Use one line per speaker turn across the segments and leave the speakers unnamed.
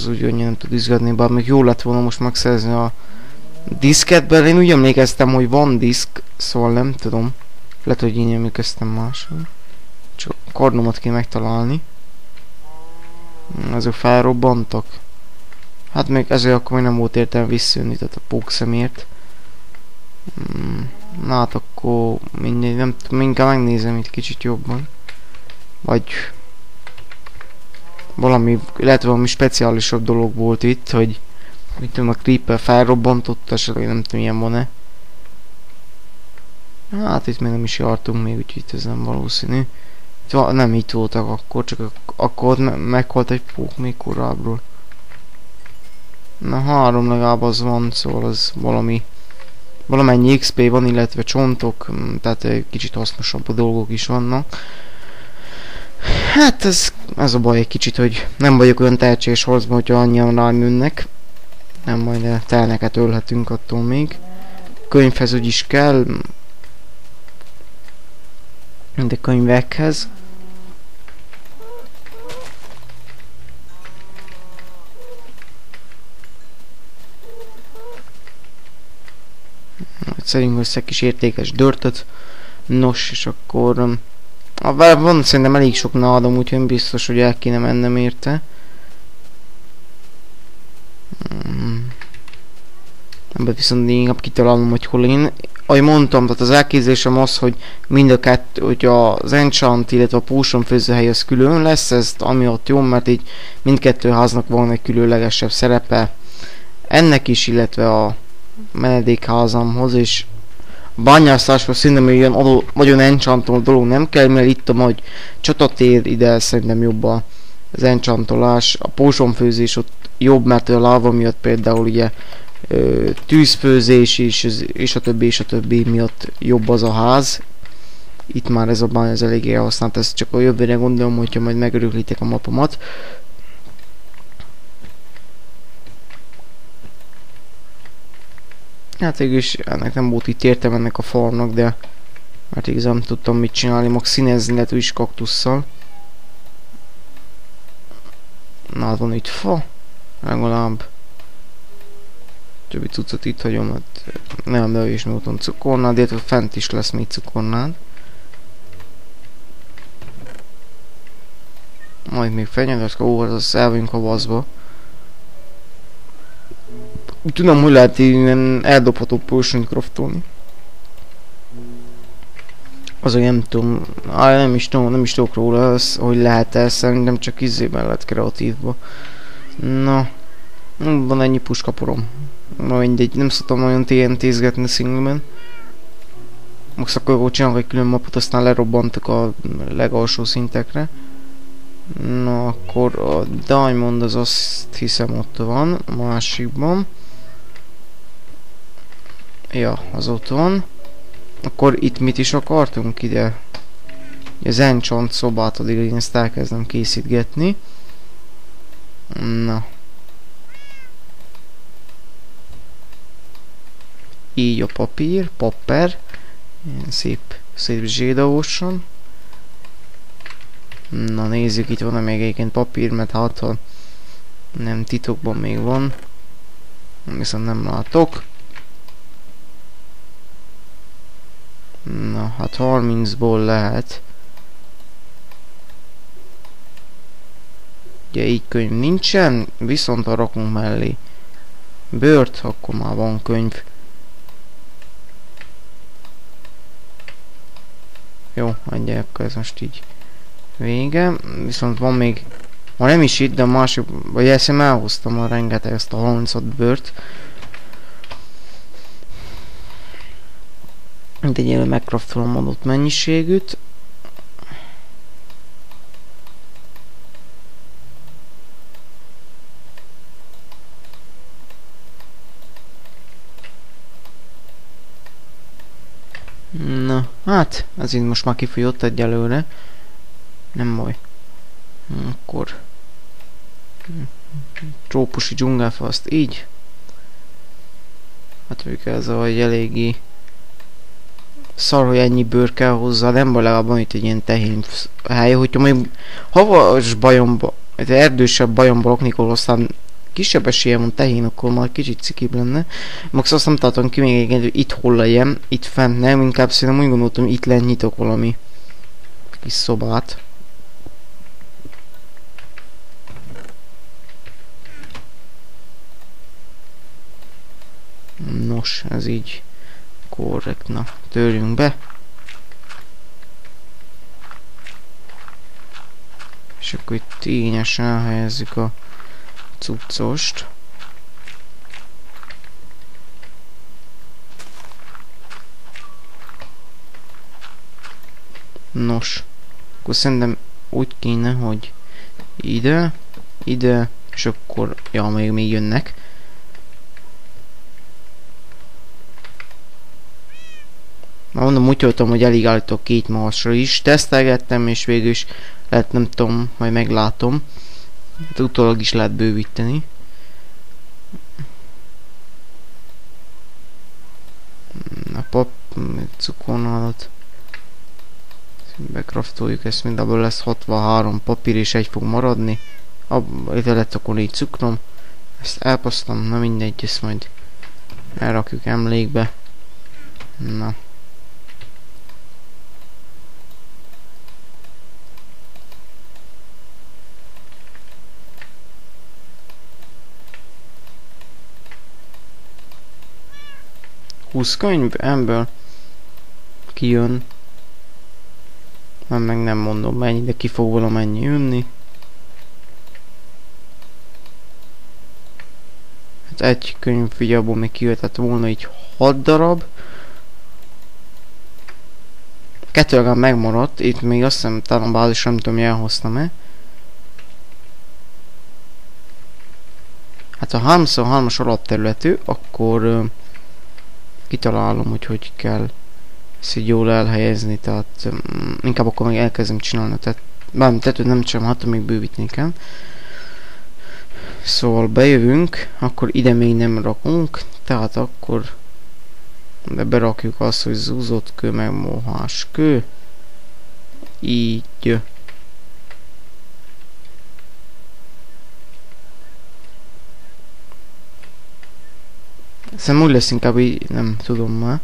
az úgy hogy nem tud izgatni, bár még jó lett volna most megszerzni a diszketben. Én úgy emlékeztem, hogy van diszk, szóval nem tudom. Lehet, hogy én emlékeztem máshol. Csak a kardomat kell megtalálni. Ezek felrobbantak. Hát még ezért akkor még nem volt értelme visszajönni, tehát a pókszemért. Hmm, na hát akkor mindegy, nem tudom, inkább megnézem itt kicsit jobban. Vagy valami, lehet valami speciálisabb dolog volt itt, hogy mit tudom, a creeper felrobbantott, esetleg nem tudom, milyen van-e. Hát itt még nem is jártunk még, úgyhogy ez nem valószínű. Itt nem itt voltak akkor, csak ak akkor me meghalt egy pók még korábbról. Na három legalább az van, szóval az valami valamennyi XP van, illetve csontok, mm, tehát egy kicsit hasznosabb a dolgok is vannak. Hát ez, ez a baj egy kicsit, hogy nem vagyok olyan tehetséges harcban, hogyha annyian rám jönnek. Nem majd telneket ölhetünk attól még. Könyvhez úgy is kell. De könyvekhez. Szerint össze kis értékes dörtöt. Nos, és akkor... Um, van szerintem elég sok nádom, úgyhogy biztos, hogy el kéne mennem érte. Hmm. Ebben viszont inkább kitalálom, hogy hol én. Ahogy mondtam, tehát az elképzelésem az, hogy mind a kettő, hogy az enchant, illetve a potion főzőhely az külön lesz, ez amiatt jó, mert így mindkettő háznak van egy különlegesebb szerepe. Ennek is, illetve a menedékházamhoz, és bányászásra szerintem ilyen adó, nagyon enchantol dolog nem kell, mert itt a nagy csatatér ide szerintem jobb az enchantolás, a pósonfőzés ott jobb, mert a láva miatt például ugye ö, tűzfőzés is, és a többi, és a többi miatt jobb az a ház. Itt már ez a bány az eléggé használt, ezt csak a jövőre gondolom, hogyha majd megörökítek a mapomat. Hát végülis ennek nem volt itt értem ennek a farmnak, de mert igazán nem tudtam mit csinálni, mag színezni lehet is kaktusszal. Na, hát van itt fa, legalább. Többi cuccot itt hagyom, hát nem, de is módon cukornád, illetve fent is lesz még cukornád. Majd még fenyelőszke, ó, az elvünk a vaszba tudom, hogy lehet ilyen eldobható potion craftolni. Az, hogy nem tudom, á, nem is tudom, nem is tudok róla, az, hogy lehet el, szerintem csak izében lehet kreatívba. Na, van ennyi puskaporom. Na mindegy, nem szoktam nagyon TNT-zgetni singlemen. Most akkor csinálok egy külön mapot, aztán lerobbantok a legalsó szintekre. Na akkor a Diamond az azt hiszem ott van, a másikban. Ja, az ott van. Akkor itt mit is akartunk ide? Az enchant szobát addig én ezt elkezdem készítgetni. Na. Így a papír, papper. Ilyen szép, szép zsédavósan. Na nézzük, itt van -e még egyébként papír, mert hát ha nem titokban még van. Viszont nem látok. Na, hát 30-ból lehet. Ugye így könyv nincsen, viszont ha rakunk mellé bőrt, akkor már van könyv. Jó, akkor ez most így vége. Viszont van még, ma nem is itt, de másik, vagy ezt elhoztam a rengeteg ezt a 30 bőrt. Mint egy ilyen megkraftolom adott mennyiségűt. Na, hát, ez így most már kifolyott egyelőre. Nem baj. Akkor... Trópusi dzsungelfaszt így. Hát ők ez a eléggé szar, hogy ennyi bőr kell hozzá, nem baj legalább van itt egy ilyen tehén hely, hogyha mondjuk havas bajomba, erdősebb bajomba laknék, aztán kisebb esélye van tehén, akkor már kicsit cikibb lenne. Max azt nem tartom ki még egy, hogy itt hol legyen, itt fent nem, inkább szerintem úgy gondoltam, itt lent nyitok valami kis szobát. Nos, ez így korrekt, na, törjünk be. És akkor itt tényesen elhelyezzük a cuccost. Nos, akkor szerintem úgy kéne, hogy ide, ide, és akkor, ja, még, még jönnek. Már mondom, úgy voltam, hogy elég állítok két marsra is. Tesztelgettem, és végül is lehet, nem tudom, majd meglátom. Hát utólag is lehet bővíteni. A pap, cukornalat. Bekraftoljuk ezt, mind abból lesz 63 papír, és egy fog maradni. Ide lett akkor így cukrom. Ezt elpasztam, na mindegy, ezt majd elrakjuk emlékbe. Na. 20 könyv, ebből kijön. Nem, meg nem mondom mennyi, de ki fog valamennyi jönni. Hát egy könyv ugye abból még kijöhetett volna így 6 darab. Kettő megmaradt, itt még azt hiszem talán bázis nem tudom, elhoztam-e. Hát ha 3x3-as alapterületű, akkor kitalálom, hogy hogy kell ezt így jól elhelyezni, tehát um, inkább akkor meg elkezdem csinálni, tehát bármi tetőt nem csak hát még bővíteni kell. Szóval bejövünk, akkor ide még nem rakunk, tehát akkor de berakjuk azt, hogy zúzott kő, meg mohás kő. Így. Szerintem úgy lesz inkább így, nem tudom már.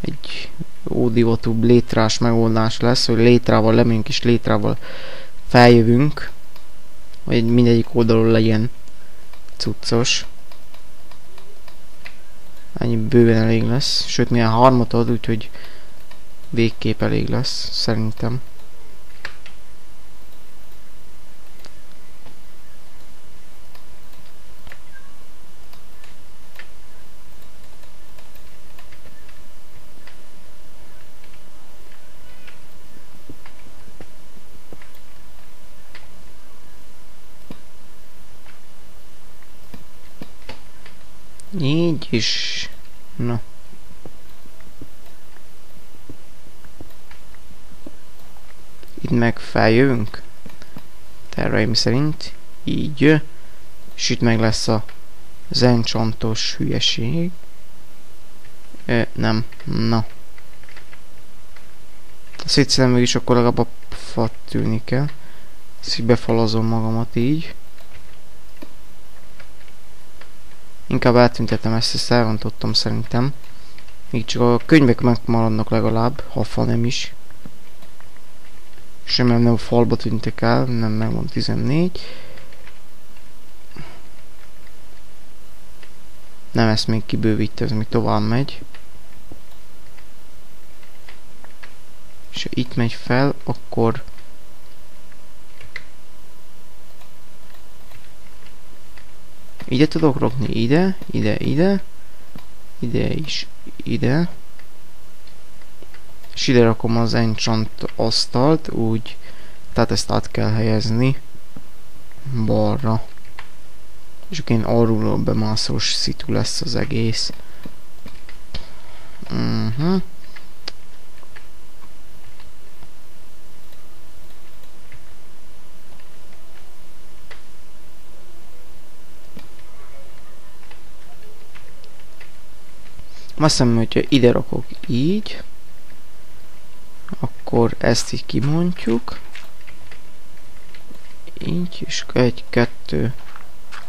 Egy ódivatúbb létrás megoldás lesz, hogy létrával lemünk és létrával feljövünk. Vagy mindegyik oldalon legyen cuccos. Ennyi bőven elég lesz. Sőt, milyen harmat ad, úgyhogy végképp elég lesz, szerintem. Így is. Na. Itt meg feljövünk. Terveim szerint. Így. És itt meg lesz a zencsontos hülyeség. Ö, nem. Na. Szétszedem is akkor legalább a fat tűnik kell. Ezt így magamat így. Inkább eltüntetem ezt, ezt elrontottam szerintem. Még csak a könyvek megmaradnak legalább, ha fa nem is. Semmi nem falba tűntek el, nem megmond 14. Nem, ezt még kibővítve, ez még tovább megy. És ha itt megy fel, akkor Ide tudok rakni, ide, ide, ide, ide is, ide. És ide rakom az enchant asztalt, úgy, tehát ezt át kell helyezni balra. És akkor én arról bemászós szitu lesz az egész. Mhm. Uh -huh. Azt hiszem, hogyha ide rakok így, akkor ezt így kimondjuk. így, akkor egy, kettő,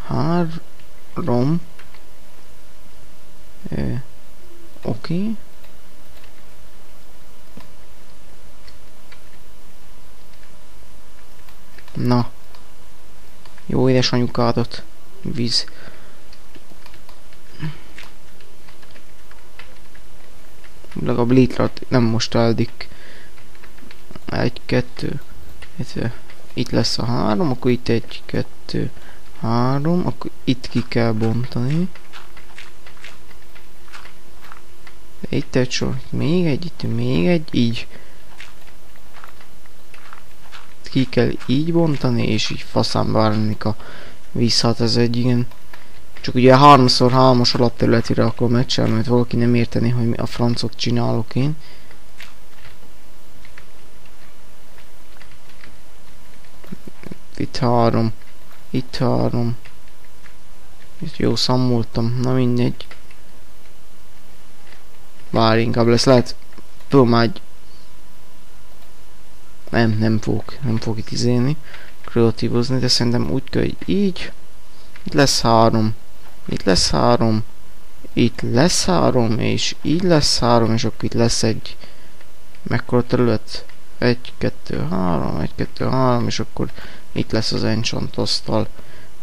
három. Oké. Okay. Na. Jó édesanyukádot. Víz. Legalább litrat nem most eldik. Egy, kettő. Itt, itt lesz a három, akkor itt egy, kettő, három, akkor itt ki kell bontani. Itt egy sor, még egy, itt még egy, így ki kell így bontani, és így faszán várnik a visszat, ez egy ilyen csak ugye 3x3-as alapterületire akkor meccsel, mert valaki nem érteni, hogy mi a francot csinálok én. Itt három. Itt három. Itt jó számoltam, na mindegy. Várj, inkább lesz, lehet tudom egy nem, nem fog, nem fog itt izélni, kreatívozni, de szerintem úgy kell, hogy így, itt lesz három, itt lesz három, itt lesz három, és így lesz három, és akkor itt lesz egy, mekkora terület? Egy, kettő, három, egy, kettő, három, és akkor itt lesz az enchant asztal.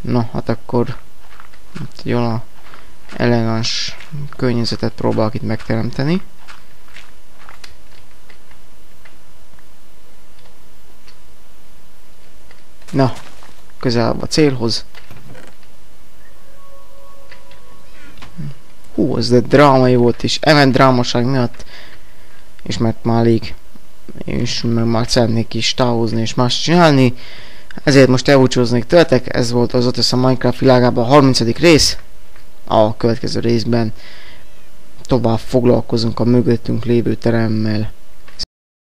Na, hát akkor itt jól elegáns környezetet próbálok itt megteremteni. Na, közelebb a célhoz. Hú, ez de drámai volt is. Emen drámaság miatt. És mert már elég. És mert már szeretnék is távozni és más csinálni. Ezért most elbúcsúznék tőletek. Ez volt az Otis a Minecraft világában a 30. rész. A következő részben tovább foglalkozunk a mögöttünk lévő teremmel.